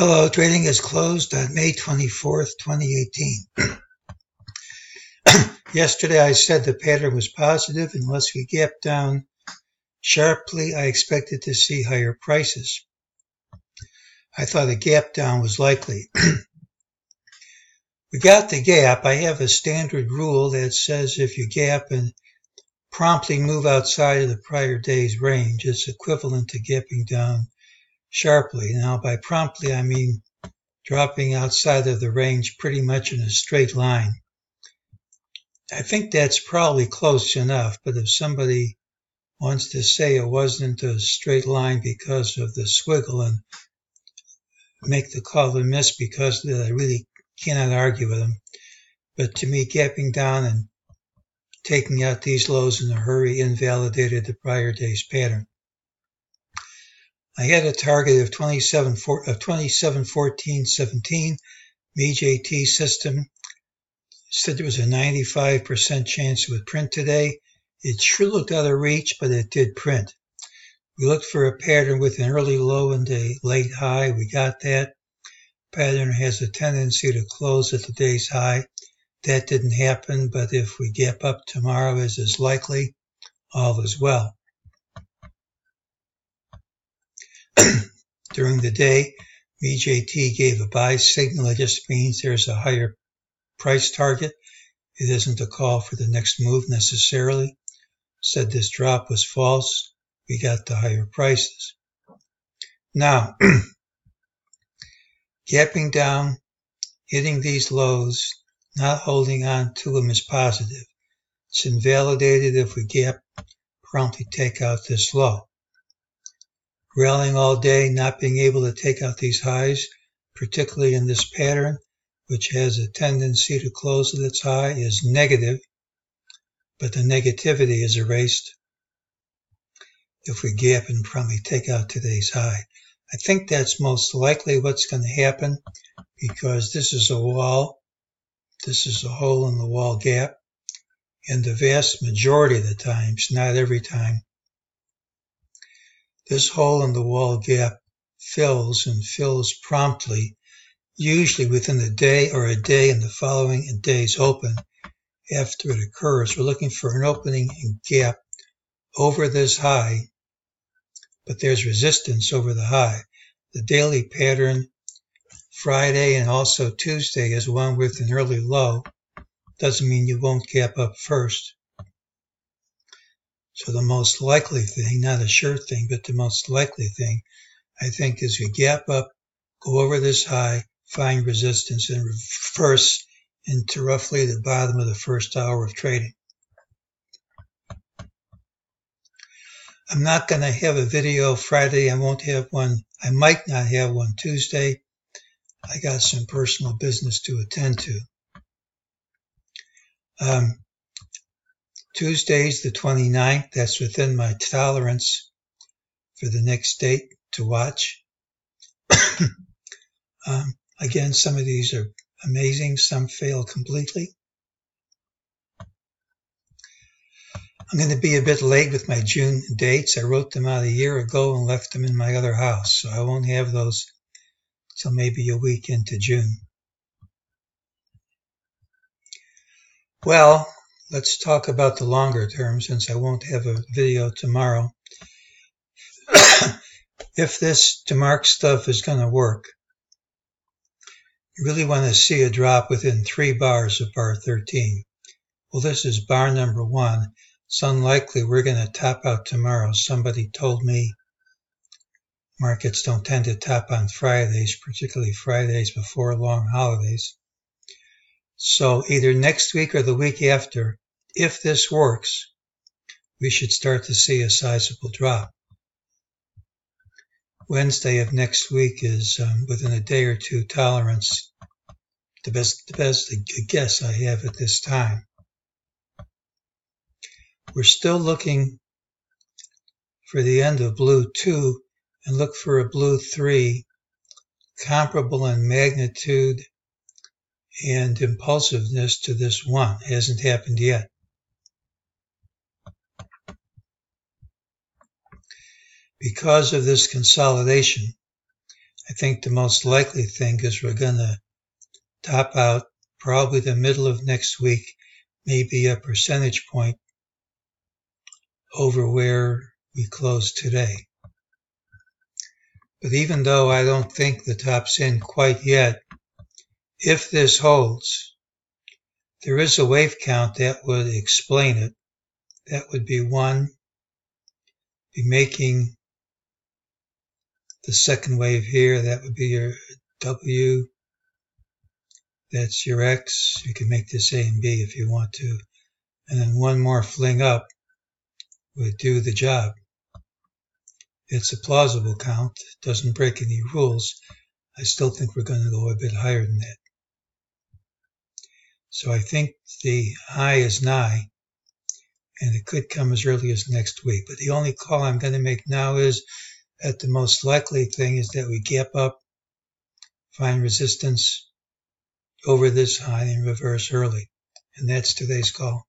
Hello, trading is closed on May 24th, 2018. Yesterday I said the pattern was positive unless we gap down sharply. I expected to see higher prices. I thought a gap down was likely. we got the gap. I have a standard rule that says if you gap and promptly move outside of the prior day's range, it's equivalent to gapping down sharply. Now, by promptly, I mean dropping outside of the range pretty much in a straight line. I think that's probably close enough, but if somebody wants to say it wasn't a straight line because of the swiggle and make the call a miss because I really cannot argue with them. But to me, gapping down and taking out these lows in a hurry invalidated the prior day's pattern. I had a target of 27, of 27 14 17 MeJT system. Said there was a 95% chance it would print today. It sure looked out of reach, but it did print. We looked for a pattern with an early low and a late high. We got that. Pattern has a tendency to close at the day's high. That didn't happen, but if we gap up tomorrow, as is likely, all is well. During the day, MeJT gave a buy signal. It just means there's a higher price target. It isn't a call for the next move necessarily. Said this drop was false. We got the higher prices. Now, gapping down, hitting these lows, not holding on to them is positive. It's invalidated if we gap, promptly take out this low rallying all day, not being able to take out these highs, particularly in this pattern, which has a tendency to close at its high, is negative, but the negativity is erased if we gap and probably take out today's high. I think that's most likely what's going to happen because this is a wall, this is a hole in the wall gap, and the vast majority of the times, not every time, this hole in the wall gap fills and fills promptly, usually within a day or a day and the following day's open after it occurs. We're looking for an opening and gap over this high, but there's resistance over the high. The daily pattern Friday and also Tuesday is one with an early low. Doesn't mean you won't gap up first. So the most likely thing, not a sure thing, but the most likely thing, I think, is we gap up, go over this high, find resistance, and reverse into roughly the bottom of the first hour of trading. I'm not going to have a video Friday. I won't have one. I might not have one Tuesday. I got some personal business to attend to. Um, Tuesday's the 29th. That's within my tolerance for the next date to watch. um, again, some of these are amazing. Some fail completely. I'm going to be a bit late with my June dates. I wrote them out a year ago and left them in my other house, so I won't have those till maybe a week into June. Well, let's talk about the longer term since I won't have a video tomorrow. if this DeMark stuff is going to work, you really want to see a drop within three bars of bar 13. Well, this is bar number one. It's unlikely we're going to top out tomorrow. Somebody told me markets don't tend to top on Fridays, particularly Fridays before long holidays. So either next week or the week after, if this works, we should start to see a sizable drop. Wednesday of next week is um, within a day or two tolerance, the best, the best guess I have at this time. We're still looking for the end of blue 2 and look for a blue 3 comparable in magnitude and impulsiveness to this one. It hasn't happened yet. Because of this consolidation, I think the most likely thing is we're going to top out probably the middle of next week, maybe a percentage point over where we closed today. But even though I don't think the top's in quite yet, if this holds, there is a wave count that would explain it. That would be one, be making the second wave here. That would be your W. That's your X. You can make this A and B if you want to. And then one more fling up would do the job. It's a plausible count. Doesn't break any rules. I still think we're going to go a bit higher than that. So I think the high is nigh, and it could come as early as next week. But the only call I'm going to make now is that the most likely thing is that we gap up, find resistance over this high and reverse early. And that's today's call.